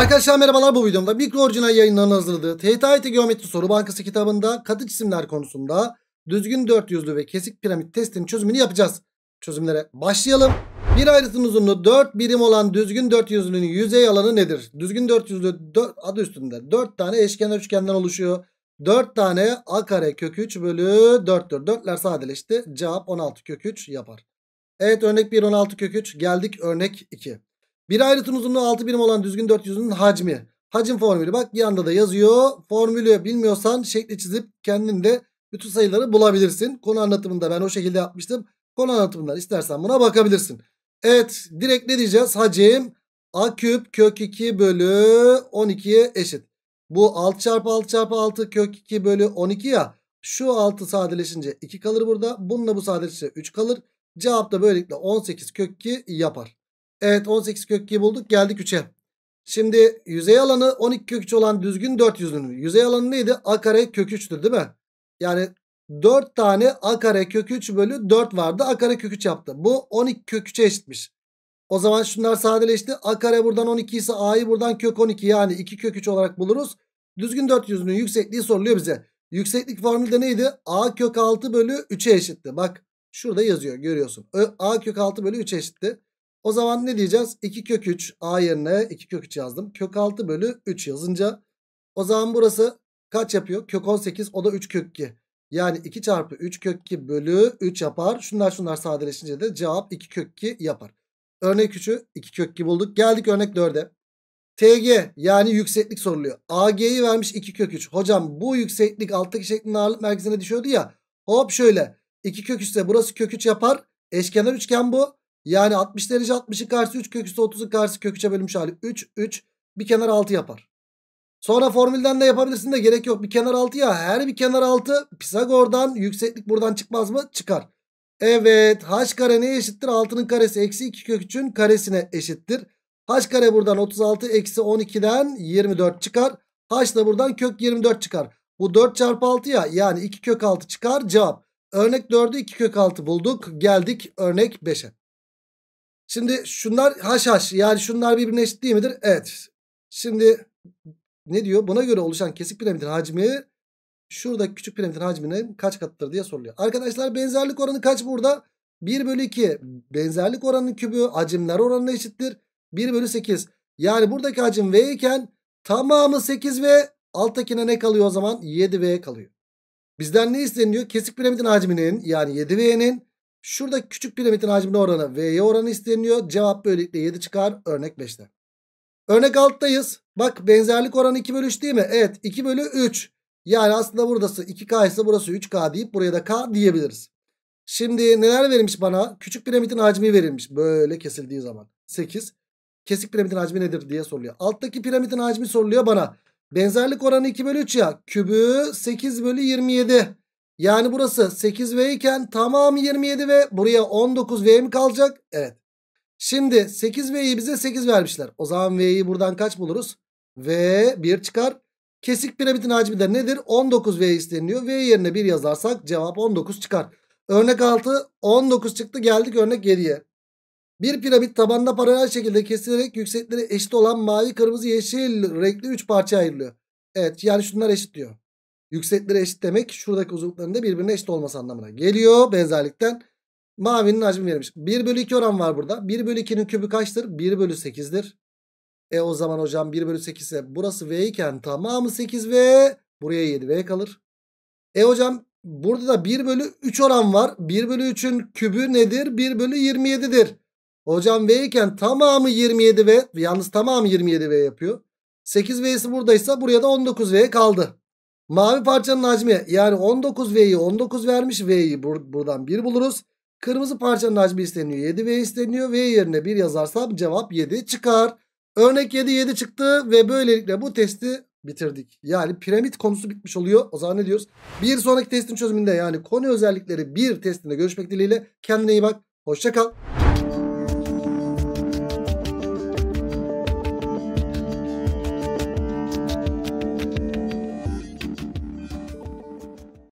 Arkadaşlar merhabalar bu videomda mikro orijinal yayınlarının hazırladığı TYT Geometri Soru Bankası kitabında katı cisimler konusunda düzgün dört yüzlü ve kesik piramit testinin çözümünü yapacağız. Çözümlere başlayalım. Bir ayrıtın uzunluğu 4 birim olan düzgün dört yüzlünün yüzey alanı nedir? Düzgün dört yüzlü 4, adı üstünde 4 tane eşkenar üçgenden oluşuyor. 4 tane a kare kök 3 bölü 4'tür. 4'ler sadeleşti. Cevap 16 kök 3 yapar. Evet örnek 1 16 kök 3 geldik örnek 2. Bir ayrıtın uzunluğu 6 birim olan düzgün dört yüzünün hacmi. Hacim formülü bak yanında da yazıyor. Formülü bilmiyorsan şekli çizip kendin de bütün sayıları bulabilirsin. Konu anlatımında ben o şekilde yapmıştım. Konu anlatımından istersen buna bakabilirsin. Evet direkt ne diyeceğiz? Hacim a küp kök 2 bölü 12'ye eşit. Bu 6 çarpı 6 çarpı 6 kök 2 bölü 12 ya. Şu 6 sadeleşince 2 kalır burada. Bununla bu sadeleşince 3 kalır. Cevap da böylelikle 18 kök 2 yapar. Evet 18 kök 2 bulduk geldik 3'e. Şimdi yüzey alanı 12 kök 3 olan düzgün 4 yüzünün yüzey alanı neydi? A kare kök 3'tür değil mi? Yani 4 tane a kare kök 3 bölü 4 vardı. A kare kök 3 yaptı. Bu 12 kök 3'e eşitmiş. O zaman şunlar sadeleşti. A kare buradan 12 ise A'yı buradan kök 12 yani 2 kök 3 olarak buluruz. Düzgün 4 yüzünün yüksekliği soruluyor bize. Yükseklik formülde neydi? A kök 6 bölü 3'e eşitti. Bak şurada yazıyor görüyorsun. A kök 6 bölü 3'e eşitti. O zaman ne diyeceğiz? 2 kök 3 A yerine 2 kök 3 yazdım. Kök 6 bölü 3 yazınca o zaman burası kaç yapıyor? Kök 18 o da 3 kök 2. Yani 2 çarpı 3 kök 2 bölü 3 yapar. Şunlar şunlar sadeleşince de cevap 2 kök 2 yapar. Örnek 3'ü 2 kök 2 bulduk. Geldik örnek 4'e. TG yani yükseklik soruluyor. AG'yi vermiş 2 kök 3. Hocam bu yükseklik alttaki şeklin ağırlık merkezine düşüyordu ya. Hop şöyle. 2 kök 3 ise burası kök 3 yapar. Eşkenar üçgen bu. Yani 60 derece 60'ın karşısı 3 kök üstü 30'un karşısı kök 3'e bölünmüş hali. 3 3 bir kenar 6 yapar. Sonra formülden de yapabilirsin de gerek yok. Bir kenar 6 ya. Her bir kenar 6 Pisagor'dan yükseklik buradan çıkmaz mı? Çıkar. Evet. H kare neye eşittir? 6'nın karesi eksi 2 kök 3'ün karesine eşittir. H kare buradan 36 eksi 12'den 24 çıkar. H da buradan kök 24 çıkar. Bu 4 çarpı 6 ya. Yani 2 kök 6 çıkar. Cevap. Örnek 4'ü 2 kök 6 bulduk. Geldik örnek 5'e. Şimdi şunlar haş haş yani şunlar birbirine eşit değil midir? Evet. Şimdi ne diyor? Buna göre oluşan kesik piramidin hacmi şurada küçük piramidin hacmine kaç katıdır diye soruluyor. Arkadaşlar benzerlik oranı kaç burada? 1 bölü 2 benzerlik oranının kübü hacimler oranına eşittir. 1 bölü 8. Yani buradaki hacim V iken tamamı 8V alttakine ne kalıyor o zaman? 7V kalıyor. Bizden ne isteniyor? Kesik piramidin hacminin yani 7V'nin Şurada küçük piramidin hacmine oranı V'ye oranı isteniyor. Cevap böylelikle 7 çıkar. Örnek 5'te. Örnek 6'dayız. Bak benzerlik oranı 2 bölü 3 değil mi? Evet 2 bölü 3. Yani aslında buradası 2K ise burası 3K deyip buraya da K diyebiliriz. Şimdi neler verilmiş bana? Küçük piramidin hacmi verilmiş. Böyle kesildiği zaman. 8. Kesik piramidin hacmi nedir diye soruluyor. Alttaki piramidin hacmi soruluyor bana. Benzerlik oranı 2 bölü 3 ya. Kübü 8 bölü 27. Yani burası 8V iken tamamı 27 ve buraya 19V mi kalacak? Evet. Şimdi 8V'yi bize 8 vermişler. O zaman V'yi buradan kaç buluruz? V 1 çıkar. Kesik piramidin hacmi de nedir? 19V isteniyor. V yerine 1 yazarsak cevap 19 çıkar. Örnek 6 19 çıktı geldik örnek 7'ye. Bir piramit tabanda paralel şekilde kesilerek yüksekleri eşit olan mavi, kırmızı, yeşil renkli 3 parça ayrılıyor. Evet yani şunlar eşit diyor. Yüksekleri eşit demek şuradaki uzunlukların da birbirine eşit olması anlamına geliyor benzerlikten. Mavinin hacmi verilmiş. 1 bölü 2 oran var burada. 1 bölü 2'nin kübü kaçtır? 1 bölü 8'dir. E o zaman hocam 1 bölü 8 ise burası V iken tamamı 8V. Buraya 7V kalır. E hocam burada da 1 bölü 3 oran var. 1 bölü 3'ün kübü nedir? 1 bölü 27'dir. Hocam V iken tamamı 27V. Yalnız tamamı 27V yapıyor. 8V'si buradaysa buraya da 19V kaldı. Mavi parçanın hacmi yani 19V'yi 19 vermiş. V'yi bur buradan 1 buluruz. Kırmızı parçanın hacmi isteniyor. 7V isteniyor. V yerine 1 yazarsam cevap 7 çıkar. Örnek 7 7 çıktı ve böylelikle bu testi bitirdik. Yani piramit konusu bitmiş oluyor. O zaman ne diyoruz? Bir sonraki testin çözümünde yani konu özellikleri bir testinde görüşmek dileğiyle. Kendine iyi bak. Hoşçakal.